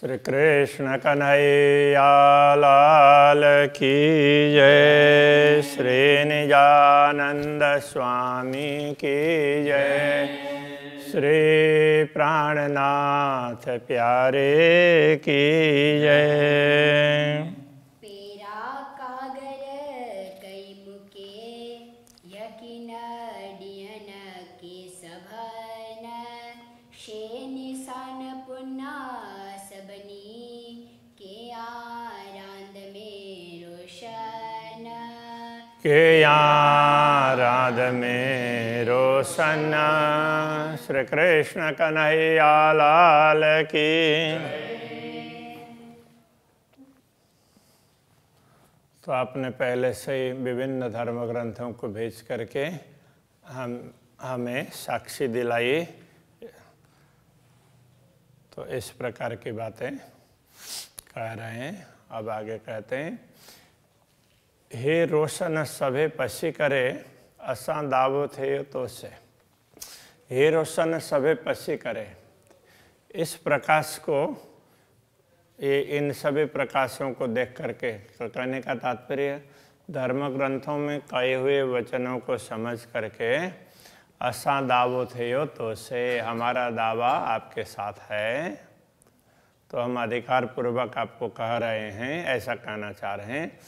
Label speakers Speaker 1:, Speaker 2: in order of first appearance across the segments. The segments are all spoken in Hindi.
Speaker 1: श्री कृष्ण कन्हैया लाल की जय। श्री निजानंद स्वामी की जय। श्री प्राणनाथ प्यारे की जय।
Speaker 2: के
Speaker 1: राध में रोशन। श्री कृष्ण कन्हैया लाल की। तो आपने पहले से ही विभिन्न धर्म ग्रंथों को भेज करके हम, हमें साक्षी दिलाई। तो इस प्रकार की बातें कह रहे हैं। अब आगे कहते हैं। हे रोशन सभे पसी करे, असां दावो थे तो से। हे रोशन सभे पसी करे। इस प्रकाश को, ये इन सभी प्रकाशों को देख करके कहने का तात्पर्य धर्म ग्रंथों में कहे हुए वचनों को समझ करके, असा दावो थे तो से, हमारा दावा आपके साथ है। तो हम अधिकार पूर्वक आपको कह रहे हैं, ऐसा कहना चाह रहे हैं।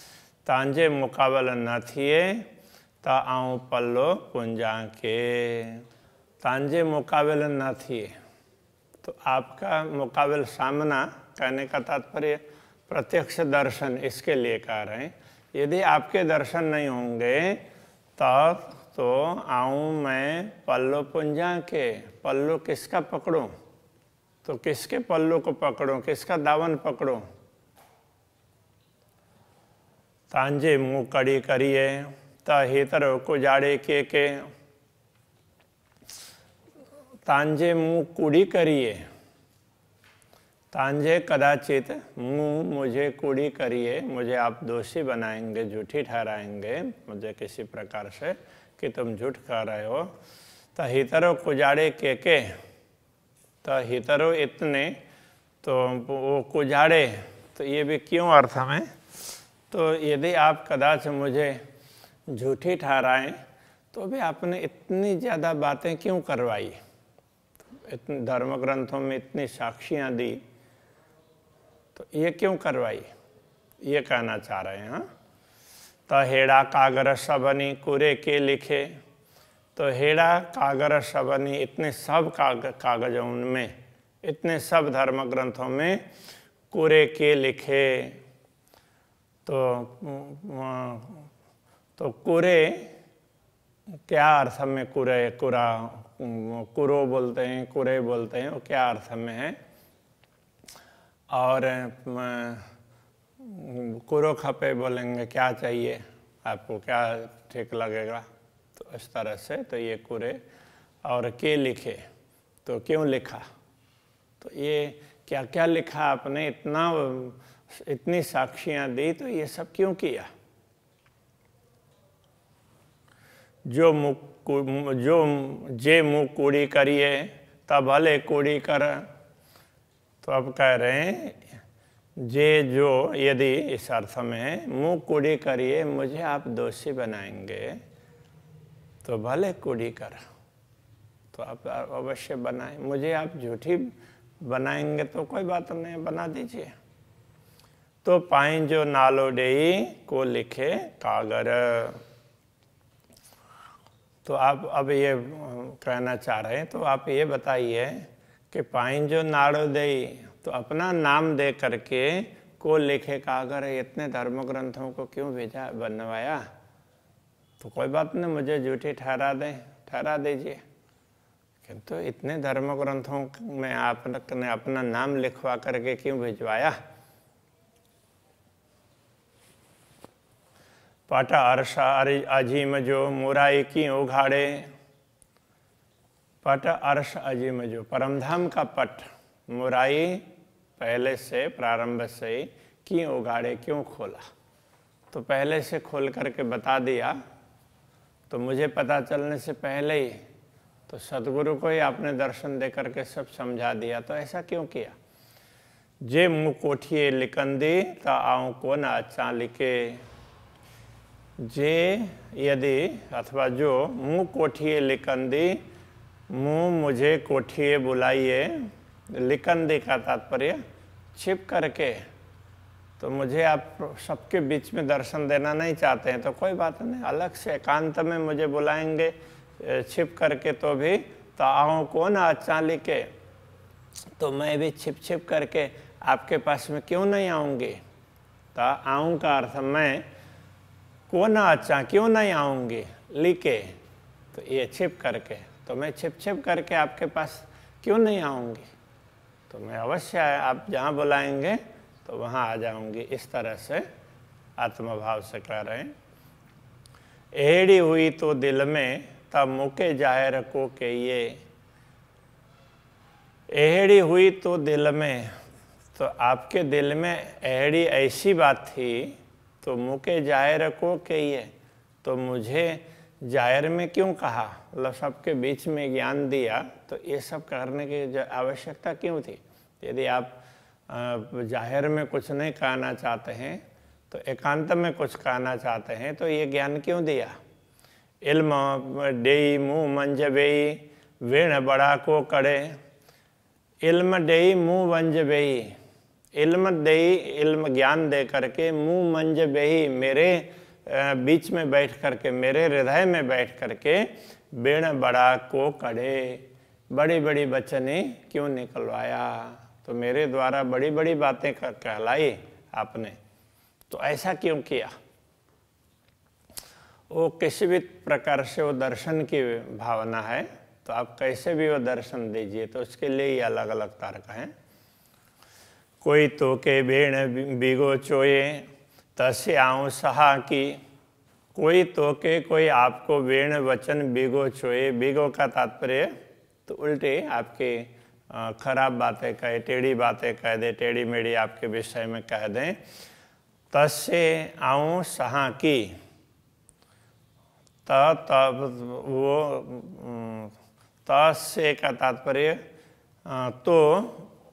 Speaker 1: तांजे मुकाबल न थिए, ता आऊँ पल्लो पुंजा के तांजे मुकाबल न थिए तो आपका मुकाबल सामना कहने का तात्पर्य प्रत्यक्ष दर्शन इसके लिए कह रहे हैं। यदि आपके दर्शन नहीं होंगे, तब तो आऊँ मैं पल्लो पुंजा के पल्लो किसका पकड़ूँ? तो किसके पल्लो को पकड़ूं? किसका दावन पकड़ूं? तांजे मुँह कड़ी करिए, त कुजाड़े को के। तांजे मुँह कुड़ी करिए, तांजे कदाचित मुँह मुझे कुड़ी करिए, मुझे आप दोषी बनाएँगे, झूठी ठहराएँगे, मुझे किसी प्रकार से कि तुम झूठ कह रहे हो। तो हितरो कुजाड़े के के तो हितरो इतने तो वो कुजाड़े तो ये भी क्यों अर्थ में तो यदि आप कदाच मुझे झूठी ठहराएँ तो भी आपने इतनी ज़्यादा बातें क्यों करवाई? इतने धर्म ग्रंथों में इतनी साक्षियाँ दी तो ये क्यों करवाई? ये कहना चाह रहे हैं हाँ? तो हेड़ा कागर सबनी कुरे के लिखे तो हेड़ा कागर सबनी इतने सब काग, कागजों में, इतने सब धर्म ग्रंथों में कुरे के लिखे। तो तो कुरे, क्या अर्थ में कुरे, कुरा, कुरो बोलते हैं, कुरे बोलते हैं, वो क्या अर्थ में है? और, कुरो खपे बोलेंगे, क्या चाहिए? आपको क्या ठीक लगेगा? तो इस तरह से तो ये कुरे, और के लिखे? तो क्यों लिखा? तो ये क्या क्या लिखा आपने? इतना इतनी साक्षियाँ दी तो ये सब क्यों किया? जो मुख जो जे मुँह कूड़ी करिए, तब भले कूड़ी कर। तो अब कह रहे हैं, जे जो, यदि इस अर्थ में मुँह कूड़ी करिए, मुझे आप दोषी बनाएँगे तो भले कूड़ी कर। तो आप अवश्य बनाएँ। मुझे आप झूठी बनाएँगे तो कोई बात नहीं, बना दीजिए। तो पाइन जो नालो डे को लिखे कागर तो आप अब ये कहना चाह रहे हैं तो आप ये बताइए कि पाइन जो नाड़ो दे तो अपना नाम दे करके को लिखे कागर इतने धर्म ग्रंथों को क्यों भेजा, बनवाया? तो कोई बात नहीं, मुझे झूठी ठहरा दें, ठहरा दीजिए। किंतु इतने धर्म ग्रंथों में आपने अपना नाम लिखवा करके क्यों भिजवाया? पट अरसा अजीम जो मुराई की उघाड़े पट अर्श अजीम जो परमधाम का पट मुराई पहले से प्रारंभ से ही क्यों उगाड़े क्यों खोला? तो पहले से खोल करके बता दिया तो मुझे पता चलने से पहले ही तो सदगुरु को ही आपने दर्शन दे करके सब समझा दिया तो ऐसा क्यों किया? जे मुँह कोठिए लिकंदी तो आऊँ को ना लिखे जे यदि अथवा जो मुँह कोठिए लिकंदी, मुँह मुझे कोठिए बुलाइए, लिकंदी का तात्पर्य छिप करके तो मुझे आप सबके बीच में दर्शन देना नहीं चाहते हैं तो कोई बात नहीं, अलग से एकांत में मुझे बुलाएँगे छिप करके तो भी तो आओ कौन अच्छा लिखे तो मैं भी छिप छिप करके आपके पास में क्यों नहीं आऊँगी? तो आऊँ का अर्थ मैं कौन अच्छा क्यों नहीं आऊँगी लिखे। तो ये छिप करके। तो मैं छिप छिप करके आपके पास क्यों नहीं आऊँगी? तो मैं अवश्य आप जहाँ बुलाएँगे तो वहाँ आ जाऊँगी। इस तरह से आत्मभाव से कह रहे हैं। एड़ी हुई तो दिल में, तब मुके ज़ाहिर रखो के ये। एहड़ी हुई तो दिल में तो आपके दिल में एहड़ी ऐसी बात थी तो मुके ज़ाहिर को के ये तो मुझे ज़ाहिर में क्यों कहा? मतलब सबके बीच में ज्ञान दिया तो ये सब करने की आवश्यकता क्यों थी? यदि आप ज़ाहिर में कुछ नहीं कहना चाहते हैं तो एकांत में कुछ कहना चाहते हैं तो ये ज्ञान क्यों दिया? इल्म, डेई, मुँह मंज बेई, वेण, बड़ा को कड़े। इल्म, डेई, मुँह वंज बेई। इल्म देई, इल्म ज्ञान दे करके मुँह मंज बेही मेरे बीच में बैठ करके, मेरे हृदय में बैठ करके बेण बड़ा को कड़े। बड़ी बड़ी बचने क्यों निकलवाया? तो मेरे द्वारा बड़ी बड़ी बातें कर कहलाई आपने। तो ऐसा क्यों किया? वो किसी भी प्रकार से वो दर्शन की भावना है तो आप कैसे भी वो दर्शन दीजिए तो उसके लिए ही अलग अलग तारक हैं। कोई तो के बेण बिगो चोए तसे आऊँ सहा की। कोई तो के कोई आपको वेण वचन बिगो चोए बिगो का तात्पर्य तो उल्टे आपके खराब बातें कहे, टेढ़ी बातें कह दे, टेढ़ी मेढ़ी आपके विषय में कह दें। तसे आऊँ सहा की। त तब वो तस्य का तात्पर्य तो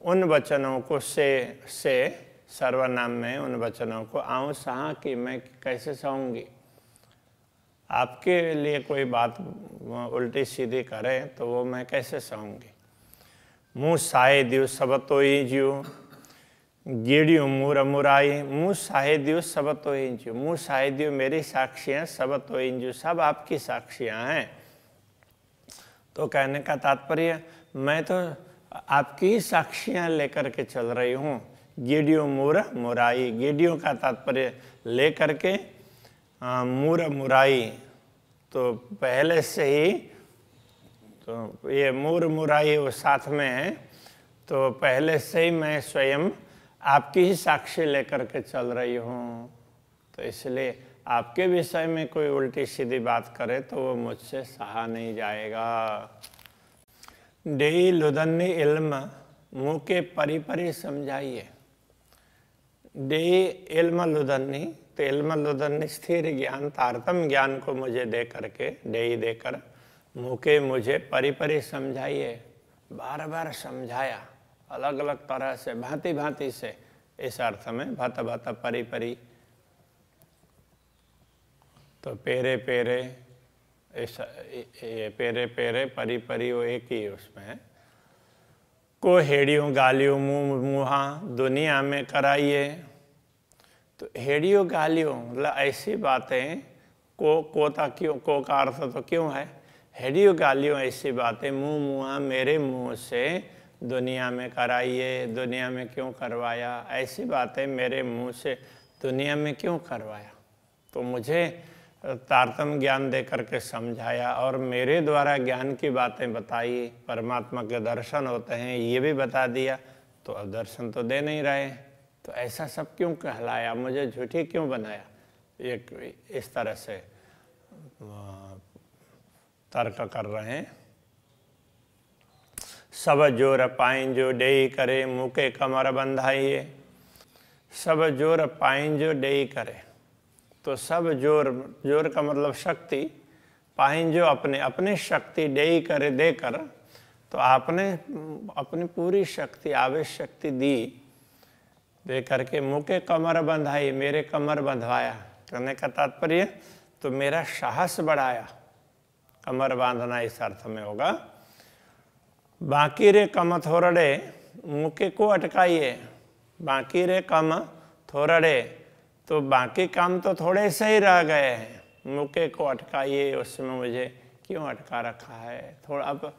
Speaker 1: उन वचनों को से से सर्वनाम में उन वचनों को आऊँ, सहा की मैं कैसे सहूँगी? आपके लिए कोई बात उल्टी सीधी करे तो वो मैं कैसे सहूँगी? मुँह साहे दियो सब तो ही जियो, गेड़ियो मुर मुराई, मुँह साहे दियो सब तो ही जियो, मुँह साहे दियो मेरी साक्षियाँ, सब तो ही जियो, सब आपकी साक्षियाँ हैं। तो कहने का तात्पर्य, मैं तो आपकी साक्षियाँ लेकर के चल रही हूँ। गेडियो मुर, मुराई। गेडियो का तात्पर्य लेकर के मुर, मुराई। तो पहले से ही तो ये मूर, मुराई वो साथ में है। तो पहले से ही मैं स्वयं आपकी ही साक्षी लेकर के चल रही हूँ। तो इसलिए आपके विषय में कोई उल्टी सीधी बात करे तो वो मुझसे सहा नहीं जाएगा। डे लुदन्नी इल्म मुँह के परी परी समझाइए। डे इल्म लुदन्नी तो इल्म लुदन्नी स्थिर ज्ञान तारतम ज्ञान को मुझे दे करके डे देकर मुके मुझे परी परी समझाइए। बार बार समझाया अलग अलग तरह से भांति भांति से, इस अर्थ में भत भत परी परी तो पेरे पेरे पेरे पेरे, परी परी, वो एक ही उसमें। को हेड़ियों, गालियों, मुँह, मुँहा, दुनिया में कराइए। तो हेड़ियों, गालियों मतलब ऐसी बातें, को, कोता क्यों, को का अर्थ तो क्यों है? हेडियो, गालियों, ऐसी बातें, मुँह मुआ मेरे मुँह से दुनिया में कराइए, दुनिया में क्यों करवाया? ऐसी बातें मेरे मुँह से दुनिया में क्यों करवाया? तो मुझे तारतम ज्ञान दे करके समझाया और मेरे द्वारा ज्ञान की बातें बताई, परमात्मा के दर्शन होते हैं, ये भी बता दिया। तो अब दर्शन तो दे नहीं रहे। तो ऐसा सब क्यों कहलाया? मुझे झूठी क्यों बनाया? एक इस तरह से तर्क कर रहे हैं। सब ज़ोर पाइन जो डे करे मुके कमर बंधाइए। सब ज़ोर पाइन जो डे करे। तो सब ज़ोर ज़ोर का मतलब शक्ति पाइन जो अपने अपने शक्ति डे करे देकर तो आपने, अपनी पूरी शक्ति, आवेश शक्ति दी। दे करके मुके कमर बंधाई, मेरे कमर बंधवाया। करने का तात्पर्य तो मेरा साहस बढ़ाया। कमर बांधना इस अर्थ में होगा। बाकी रे कम थोरड़े, मुके को अटकाइए। बाकी रे कम थोड़े तो बाकी काम तो थोड़े से ही रह गए हैं। मुके को अटकाइए, उसमें मुझे क्यों अटका रखा है? थोड़ा अब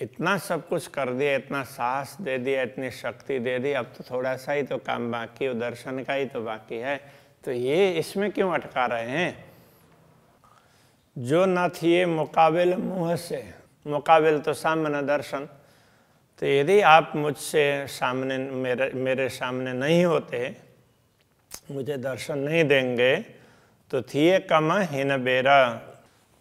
Speaker 1: इतना सब कुछ कर दिया, इतना साहस दे दिया, इतनी शक्ति दे दी, अब तो थोड़ा सा ही तो काम बाकी दर्शन का ही तो बाकी है। तो ये इसमें क्यों अटका रहे हैं? जो न थिए मुकाबिल मुँह से। मुकाबिल तो सामने दर्शन। तो यदि आप मुझसे सामने, मेरे मेरे सामने नहीं होते मुझे दर्शन नहीं देंगे तो थिए कम हिन बेरा।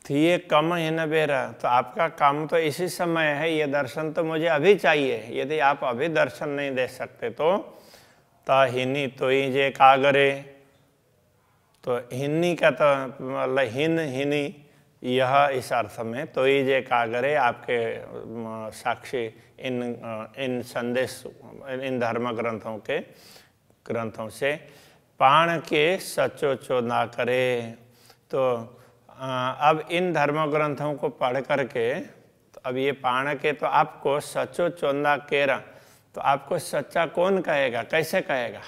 Speaker 1: थिए कम हिन बेरा। तो आपका काम तो इसी समय है, ये दर्शन तो मुझे अभी चाहिए। यदि आप अभी दर्शन नहीं दे सकते तो हिनी तो ही जे कागरे। तो हिन्नी का तो मतलब हिन, हिनी, यह इस अर्थ में तो ही जे कागरे आपके साक्षी इन इन संदेश, इन धर्म ग्रंथों के, ग्रंथों से पाण के सचो चो ना करे। तो अब इन धर्म ग्रंथों को पढ़ करके तो अब ये पाण के तो आपको सचो चोंदा केरा। तो आपको सच्चा कौन कहेगा? कैसे कहेगा?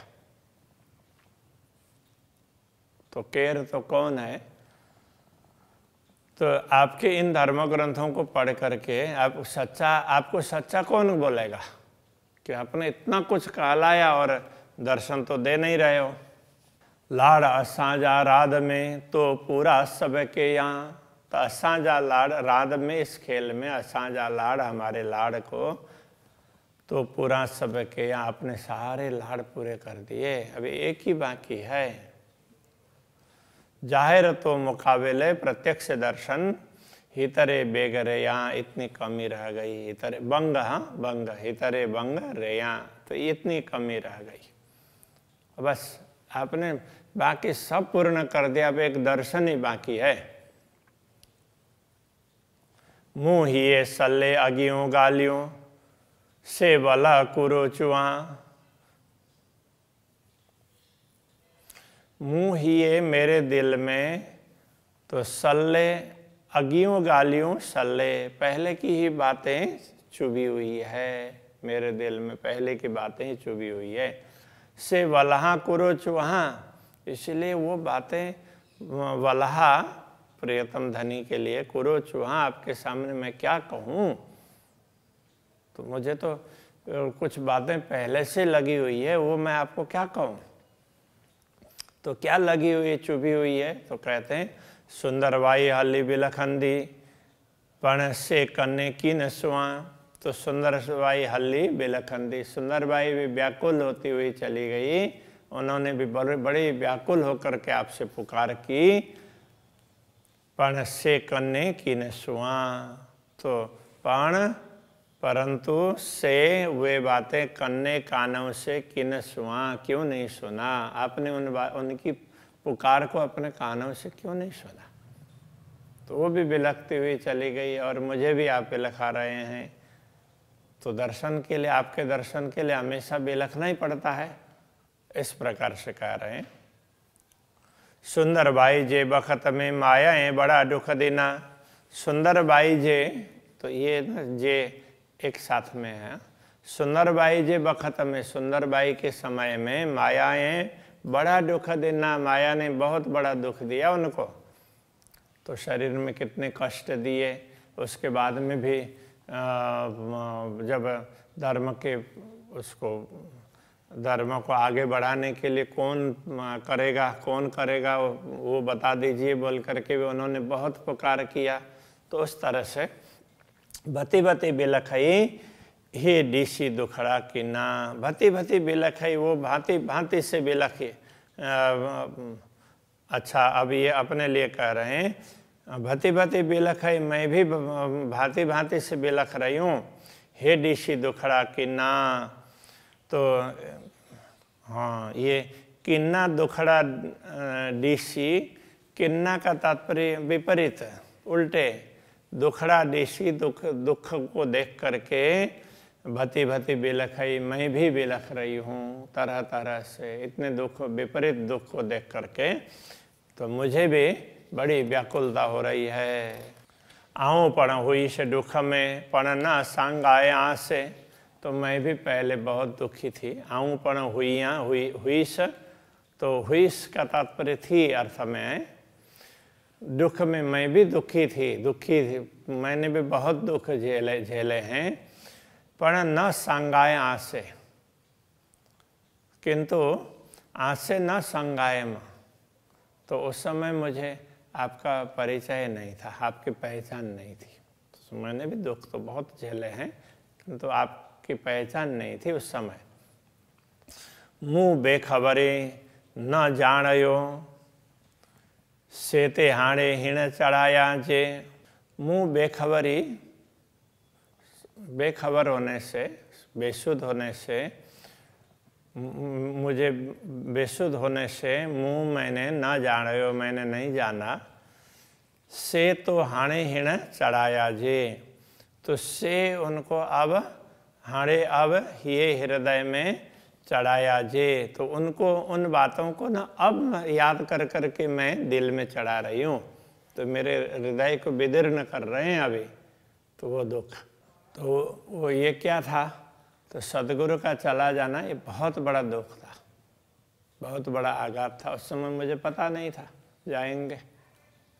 Speaker 1: तो केर तो कौन है? तो आपके इन धर्म ग्रंथों को पढ़ करके आप सच्चा, आपको सच्चा कौन बोलेगा? कि आपने इतना कुछ कहलाया और दर्शन तो दे नहीं रहे हो। लाड़ असांजा राध में तो पूरा सब के यहाँ। तो असांजा लाड़, राध में इस खेल में असांजा लाड़, हमारे लाड़ को तो पूरा सब के यहाँ अपने सारे लाड़ पूरे कर दिए। अभी एक ही बाकी है। ज़ाहिर तो मुकाबले प्रत्यक्ष दर्शन, हितरे बेगरे यहाँ इतनी कमी रह गई। हितरे बंग हाँ बंग, हितरे बंग, रे यहाँ तो इतनी कमी रह गई। बस आपने बाकी सब पूर्ण कर दिया, अब एक दर्शन ही बाकी है। मुँह ही सल्ले, अगियों, गालियों, से बला कुरो चुआ मुँह ही मेरे दिल में तो सल्ले, अगियों, गालियों, सल्ले, पहले की ही बातें चुभी हुई है। मेरे दिल में पहले की बातें ही चुभी हुई है। से वलहा कुरुच वहाँ। इसलिए वो बातें, वलहा प्रियतम धनी के लिए, कुरुच वहाँ आपके सामने मैं क्या कहूँ? तो मुझे तो कुछ बातें पहले से लगी हुई है, वो मैं आपको क्या कहूँ? तो क्या लगी हुई है चुभी हुई है? तो कहते हैं सुंदर बाई हली बिलखंदी पण से कन्ने की नसुआ तो सुंदर बाई हल्ली बिलखंदी सुंदर बाई भी व्याकुल होती हुई चली गई। उन्होंने भी बड़े बड़े व्याकुल होकर के आपसे पुकार की पण से कन्ने की नसुआ तो पण, परंतु से वे बातें कन्ने कानों से किन सुना क्यों नहीं सुना? आपने उन उनकी पुकार को अपने कानों से क्यों नहीं सुना? तो वो भी बिलखती हुई चली गई और मुझे भी आप बिलखा रहे हैं। तो दर्शन के लिए, आपके दर्शन के लिए हमेशा बिलखना ही पड़ता है। इस प्रकार से कह रहे हैं। सुंदर बाई जे बखत में माया है, बड़ा दुख देना। सुंदर बाई जे तो ये ना जे एक साथ में है। सुंदरबाई जे बखत में, सुंदरबाई के समय में मायाएँ बड़ा दुख देना। माया ने बहुत बड़ा दुख दिया उनको। तो शरीर में कितने कष्ट दिए, उसके बाद में भी जब धर्म के उसको, धर्म को आगे बढ़ाने के लिए कौन करेगा कौन करेगा, वो बता दीजिए बोल करके भी उन्होंने बहुत पुकार किया। तो उस तरह से भती भती बिलखई, हे डीसी दुखड़ा की ना, भती भती बिलखई, वो भांति भांति से बिलखी। अच्छा अब ये अपने लिए कह रहे हैं भती भती बिलखई मैं भी भांति भांति से बिलख रही हूँ। हे डीसी दुखड़ा किन्ना तो हाँ ये किन्ना दुखड़ा डीसी, किन्ना का तात्पर्य विपरीत उल्टे, दुखड़ा देशी दुख दुख को देख करके भती भती बिलखई मैं भी बिलख रही हूँ, तरह तरह से। इतने दुख, विपरीत दुख को देख करके तो मुझे भी बड़ी व्याकुलता हो रही है। आऊँ पण हुई से दुख में पण न संग आए आ से। तो मैं भी पहले बहुत दुखी थी। आऊँ पण हुई हुई हुई से। तो हुई का तात्पर्य थी अर्थ में, दुख में मैं भी दुखी थी दुखी थी। मैंने भी बहुत दुख झेले झेले हैं। पर न संगाय आसे किंतु आसे न संगायम तो उस समय मुझे आपका परिचय नहीं था, आपकी पहचान नहीं थी। तो मैंने भी दुख तो बहुत झेले हैं, किंतु तो आपकी पहचान नहीं थी उस समय। मुँह बेखबरी, न जानो सेते हाणे हिण चढ़ाया जे। मुँह बेखबरी, बेखबर होने से बेसुध होने से मुझे बेसुध होने से मुँह मैंने न जानो मैंने नहीं जाना। से तो हाणे हिण चढ़ाया जे तो से उनको अब, हाणे अब ये हृदय में चढ़ाया जे तो उनको, उन बातों को ना अब याद कर कर के मैं दिल में चढ़ा रही हूँ। तो मेरे हृदय को विदीर्ण कर रहे हैं अभी तो वो दुख तो वो ये क्या था? तो सदगुरु का चला जाना ये बहुत बड़ा दुख था। बहुत बड़ा आघात था। उस समय मुझे पता नहीं था, जाएँगे।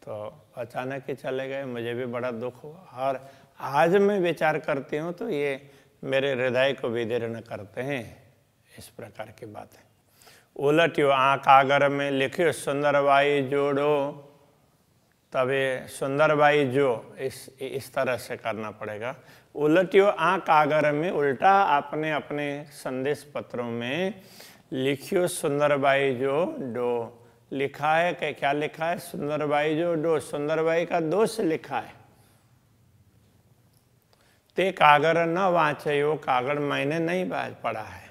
Speaker 1: तो अचानक ही चले गए, मुझे भी बड़ा दुख हुआ। और आज मैं विचार करती हूँ तो ये मेरे हृदय को विदीर्ण करते हैं, इस प्रकार की बात। है उलटियो आँख आगर में लिखियो, सुंदरबाई जोड़ो। तब ये सुंदर सुंदरबाई जो इस इस तरह से करना पड़ेगा। उलटियो आँख आगर में उल्टा आपने अपने संदेश पत्रों में लिखियो सुंदरबाई जो डो। लिखा है कि क्या लिखा है? सुंदरबाई जो डो। सुंदरबाई का दोष लिखा है। ते कागर न वाचयो कागड़ मैंने नहीं पढ़ा है।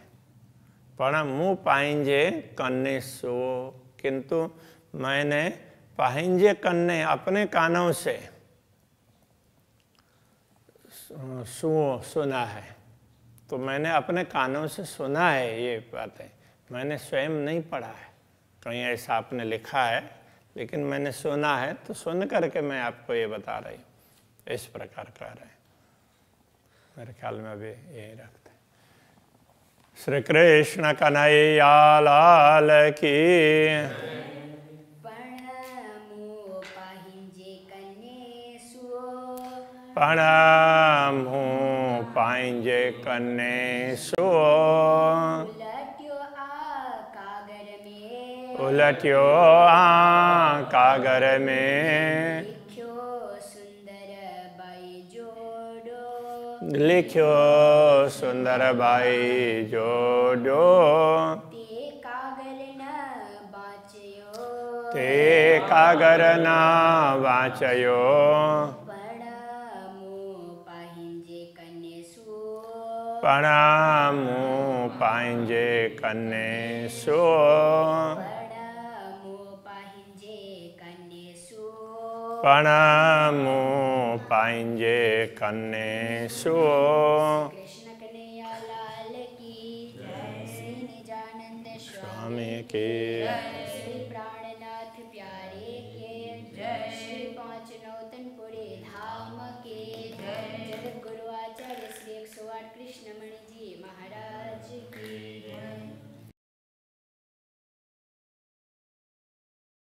Speaker 1: पढ़ा मुँह पाइंजे कन्ने सो, किंतु मैंने पाहिंजे कन्ने अपने कानों से। सुओ, सुना है। तो मैंने अपने कानों से सुना है ये बातें। मैंने स्वयं नहीं पढ़ा है। कहीं ऐसा आपने लिखा है, लेकिन मैंने सुना है तो सुन करके मैं आपको ये बता रही हूँ। इस प्रकार कह रहे हैं। मेरे ख्याल में अभी यही रखते श्री कृष्ण कन्हैया लाल की प्रणाम हूँ पाइंजे कन्ने सो। उलटियो आ कागर में। लिखियो सुंदर बाई जोड़ो। ते कागर न बाचयो। प्रणामु पाइंजे कन्ने सो। प्रणामु पाइंजे कन्ने सो। स्वामी के
Speaker 2: Latin America.